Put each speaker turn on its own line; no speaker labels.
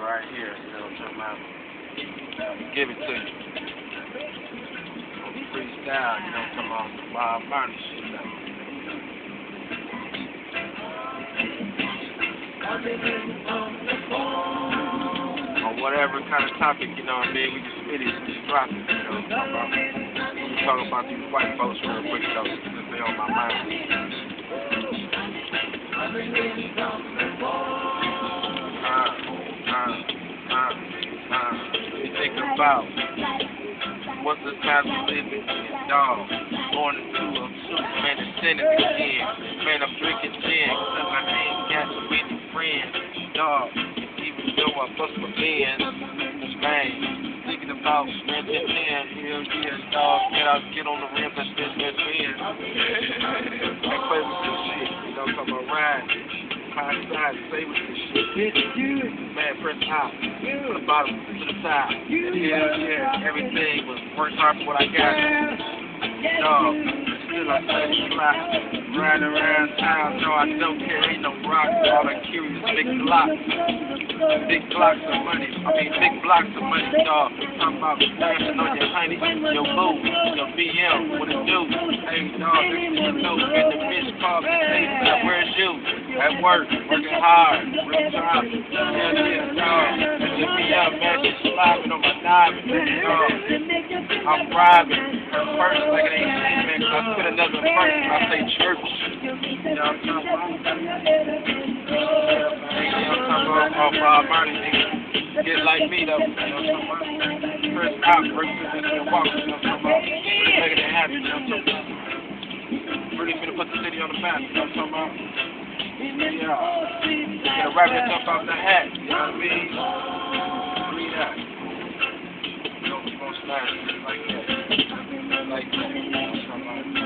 right here, you know? Give it to you. Freestyle, you know? Bob Marley shit. On whatever kind of topic, you know what I mean? We just spit it, just drop it, you know? We talk about these white folks real quick though, since they on my mind. Uh, you think about what's the time we living in, dog. Going into a suit, man, the Senate again. Man, I'm drinking gin, cause I ain't got so many friends, dog. Even though I bust my bins, man, thinking about man, this man, hell yeah, dog. Get out, get on the rim, let's spin, spin, spin. Ain't play this shit, you know, about ride. High side, say with this shit. Man, press out. From the bottom to the top. And hell yeah, everything was worked hard for what I got. Dog, still I stay fly. Riding around town, no, I don't care, ain't no rock. All I carry is big blocks. Big blocks of money. I mean, big blocks of money, dog. Talking about flashing on your honey, your boo, your BM, what it do? Hey, dog, this is the dope. And the bitch called me, say, where's At work, working hard, yeah, dog. And just be man, just slobbing on my knob, dog. I'm driving. Her first, like it ain't shit, man, 'cause I put another first, I say church. You know what I'm talking about? I'm? Off nigga. Get like me, though. You know what I'm talking about? First out, first and walk. You know what I'm talking about? Making it happen, you know? Put the city on the map, you know what I'm talking about? Yeah. Gotta wrap this up off the hat, you know what I mean? Read that. You know, we're gonna smash like that. Like that. You know what I'm talking about? Yeah.